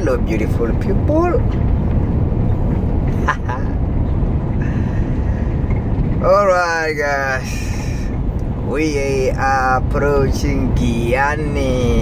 Hello, beautiful people. Alright, guys. We are approaching Giyani.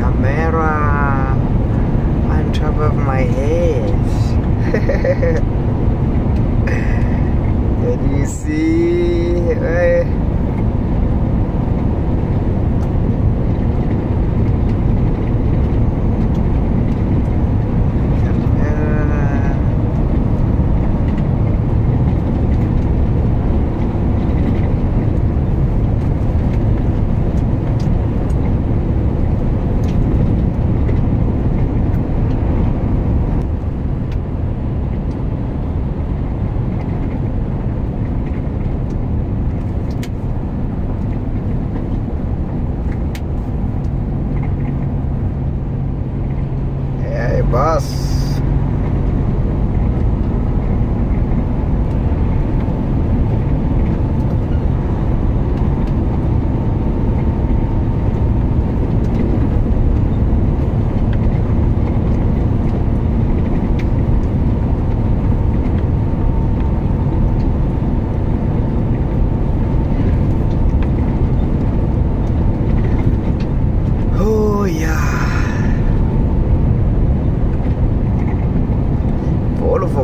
Camera on top of my head. Can you see? Eh, camera. Hey, boss. Oh, yeah.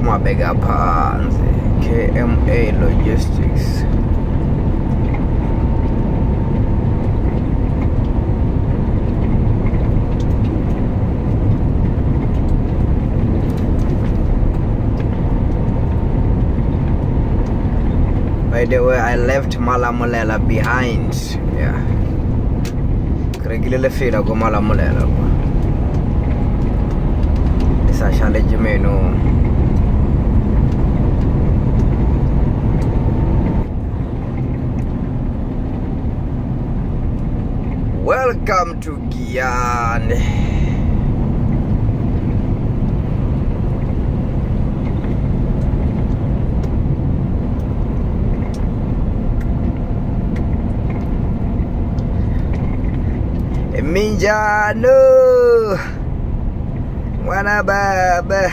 My bigger pants. KMA Logistics. By the way, I left Malamulele behind. Yeah. Kregile lefela ko Malamulele kwa. Isa challenge menu. Welcome to Giyani. Minjano. Mwana baba.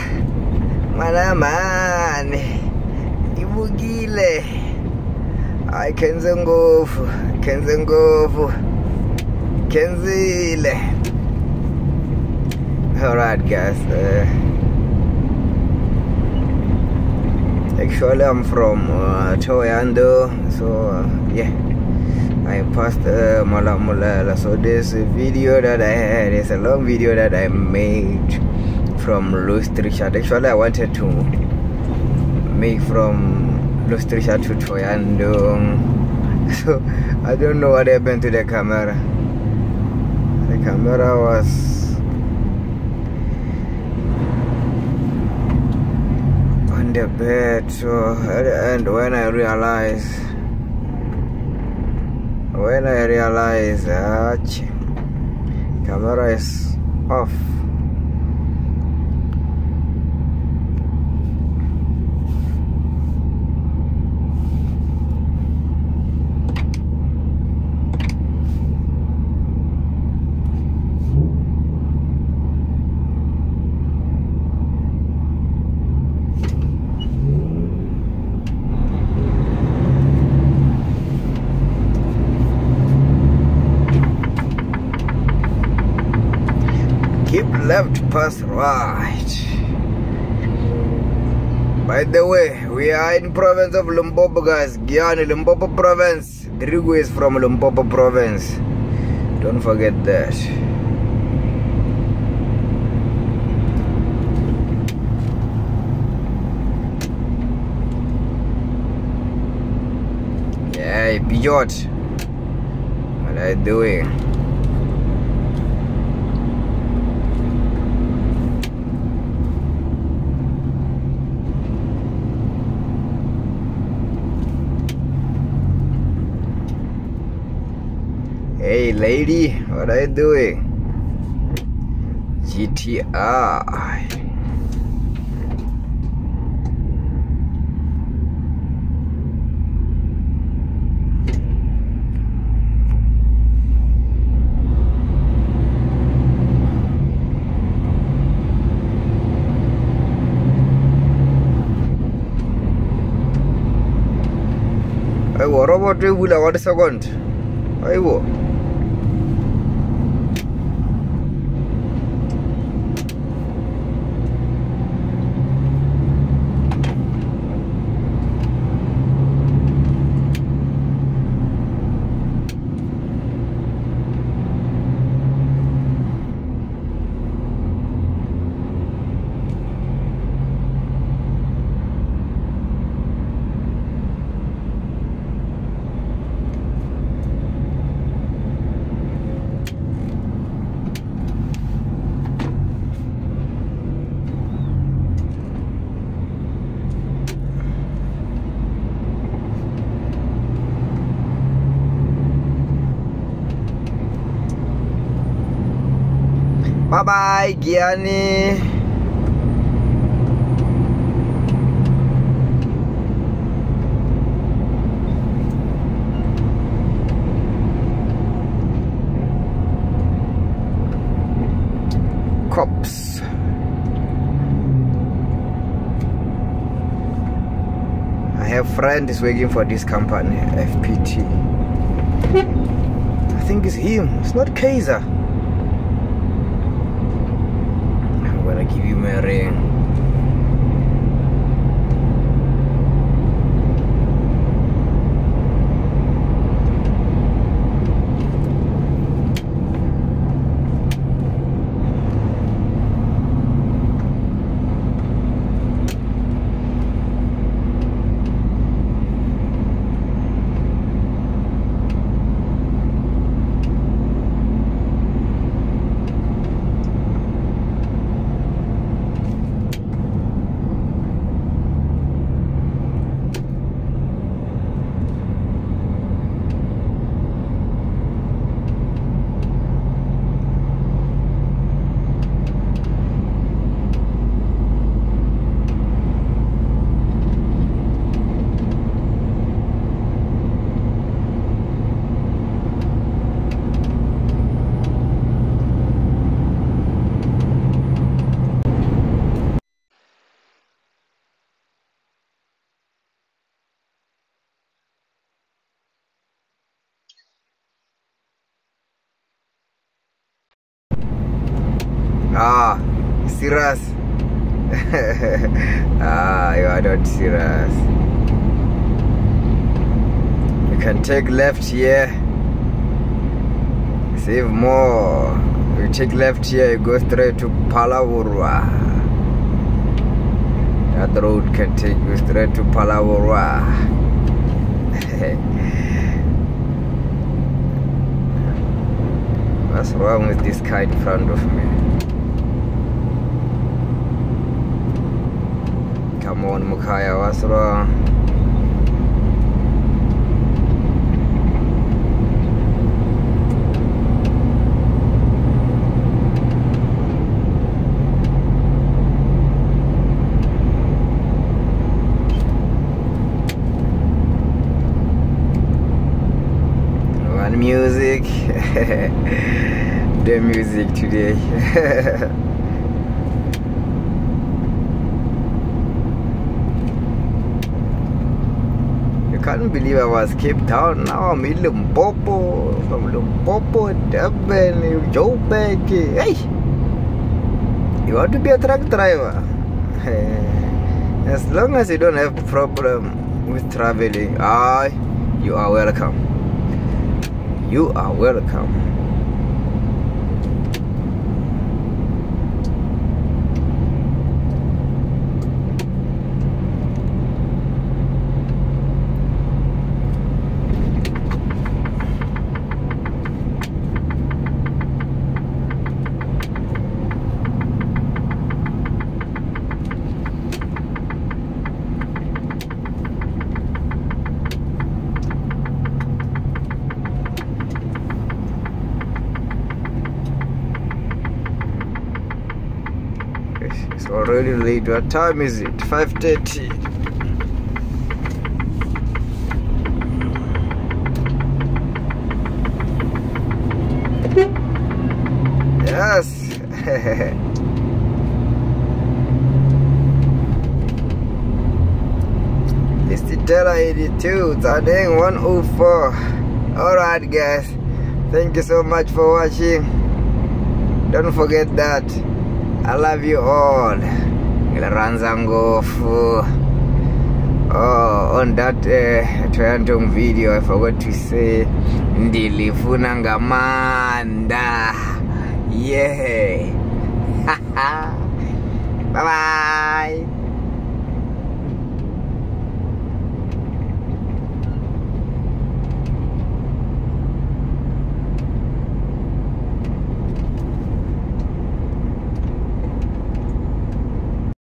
Mwana mane Ibugile Ay kenze ngofu Kenze ngofu Kenzile Alright guys uh, Actually I'm from uh, Thohoyandou So uh, yeah I passed uh, Malamulele. So this video that I had is a long video that I made from Louis Trichardt. Actually, I wanted to make from Louis Trichardt to Thohoyandou. So I don't know what happened to the camera. Camera was on the bed. So at the end, when I realized when I realized that ah, camera is off keep left pass right. By the way we are in province of Limpopo guys. Giyani Limpopo province. Drigo is from Limpopo province. Don't forget that. Yeah Pijot what are you doing Hey lady, what are you doing? GTI. Hey, what about you? A second. Hey, what? Bye bye, Giyani. Cops. I have friend is working for this company, FPT. I think it's him. It's not Kaiser. I'm gonna give you my ring. Ah, serious. ah, you are not serious. You can take left here. Save more. You take left here, you go straight to Phalaborwa. That road can take you straight to Phalaborwa. What's wrong with this car in front of me? On, Mukaya, music, the music today. You can't believe I was Cape Town. Now I'm in Limpopo. From Limpopo, Durban, Joburg. Hey! You want to be a truck driver? As long as you don't have problem with traveling, I, you are welcome. You are welcome. It's already late. What time is it? 5.30. Yes. Let's sit Stella 82, Tadeng 104. Alright guys, thank you so much for watching. Don't forget that I love you all. Ngiliranza ngofu. Oh, on that uh, Toyantum video, I forgot to say ndilifuna ngamanda. Yeah. bye bye.